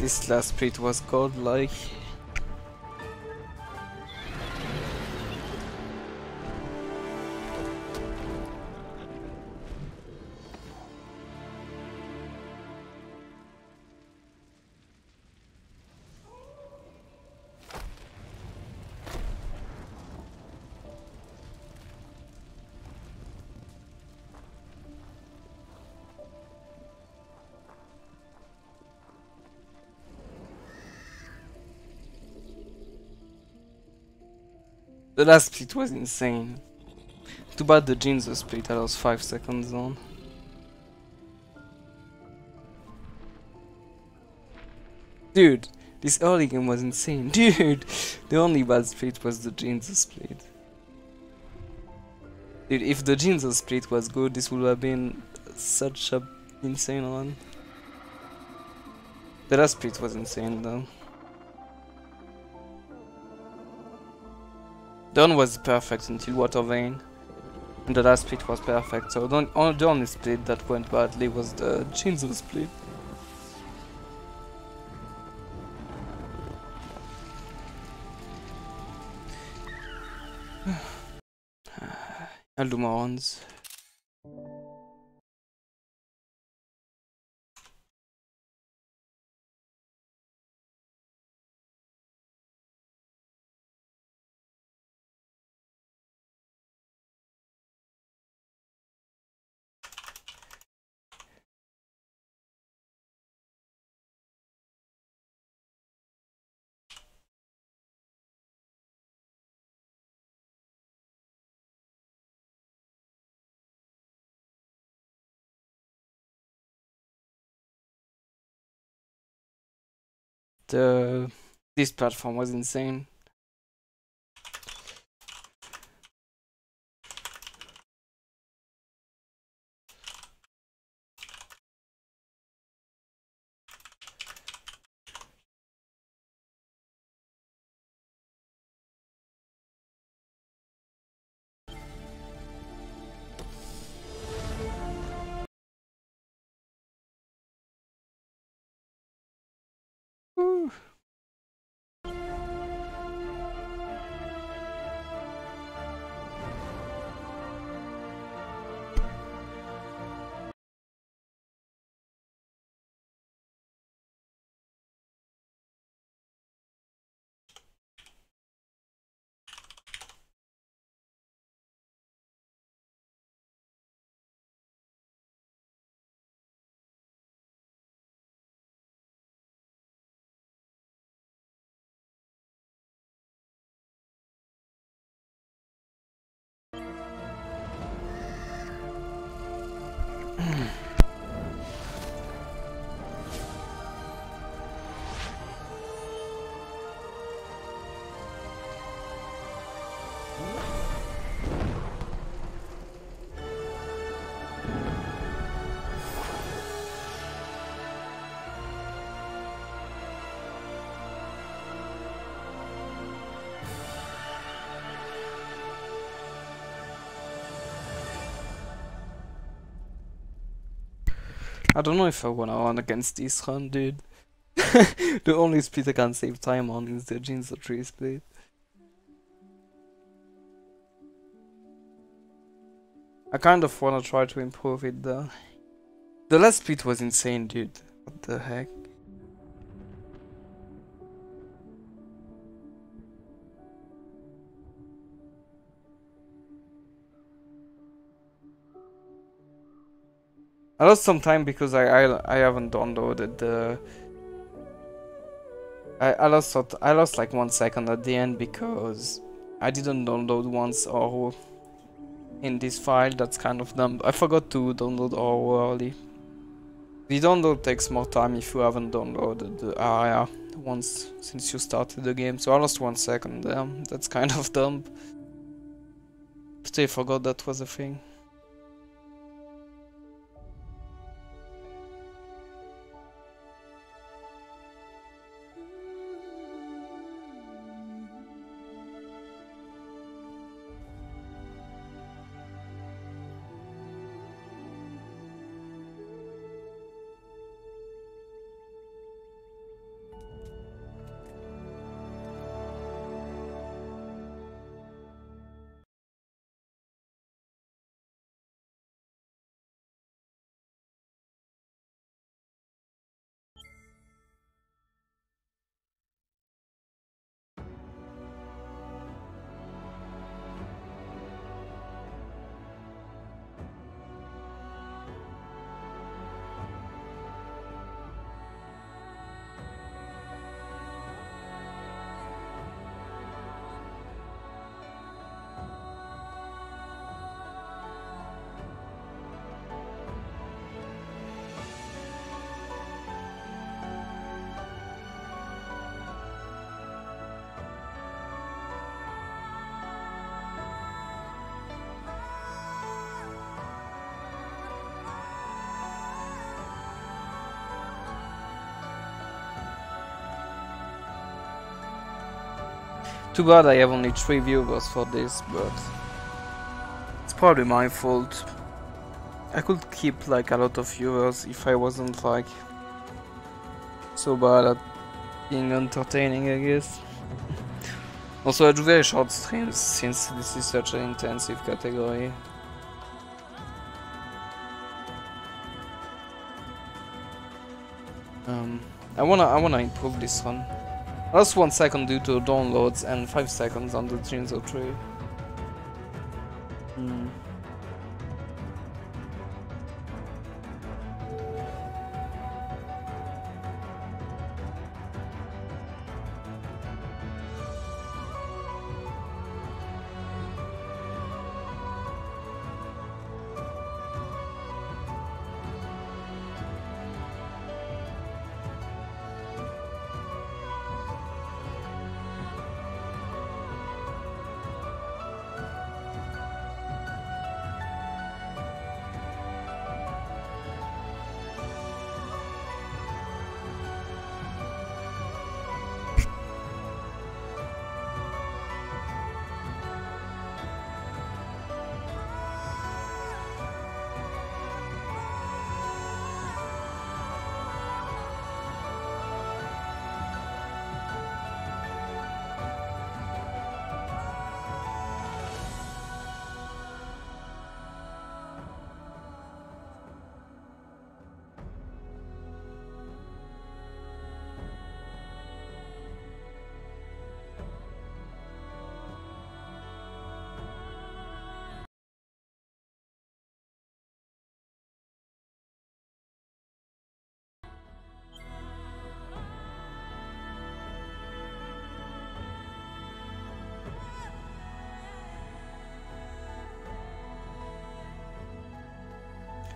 This last split was godlike. The last split was insane. Too bad the Ginso split lost 5 seconds on. Dude, this early game was insane. Dude, the only bad split was the Ginso split. Dude, if the Ginso split was good, this would have been such a insane one. The last split was insane though. Dawn was perfect until Water Vein. And the last split was perfect, so the only, split that went badly was the Ginso split. Ah, I'll do ones. The uh, this platform was insane. I don't know if I wanna run against this run, dude. the only split I can save time on is the Ginso tree split. I kind of wanna try to improve it though. The last split was insane, dude. What the heck? I lost some time because I I, I haven't downloaded the. I I lost I lost like one second at the end because I didn't download once or in this file. That's kind of dumb. I forgot to download or early. The download takes more time if you haven't downloaded uh, ah, the area once since you started the game. So I lost one second there. That's kind of dumb. But I forgot that was a thing. Too bad I have only 3 viewers for this, but... It's probably my fault. I could keep like a lot of viewers if I wasn't like... So bad at being entertaining, I guess. also, I do very short streams since this is such an intensive category. Um, I wanna I wanna improve this one. Lost one second due to downloads and five seconds on the Ginso tree. Hmm.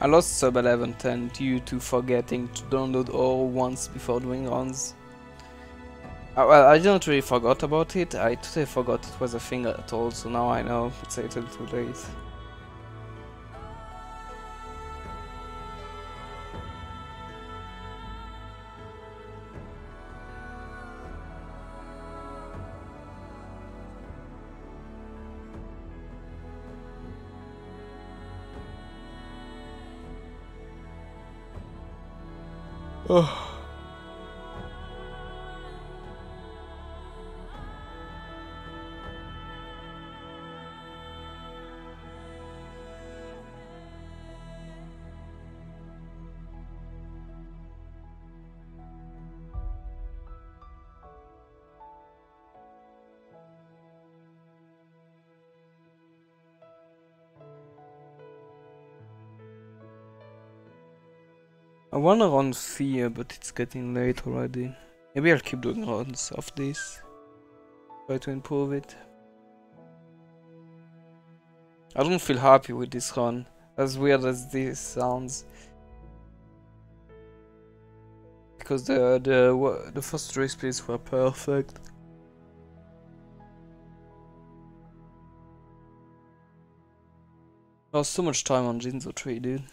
I lost sub 1110 due to forgetting to download all once before doing runs. Uh, well, I didn't really forgot about it, I totally forgot it was a thing at all, so now I know it's a little too late. Oh. I wanna run fear, but it's getting late already. Maybe I'll keep doing runs of this. Try to improve it. I don't feel happy with this run, as weird as this sounds. Because the the the first three splits were perfect. Lost so much time on Ginso tree, dude.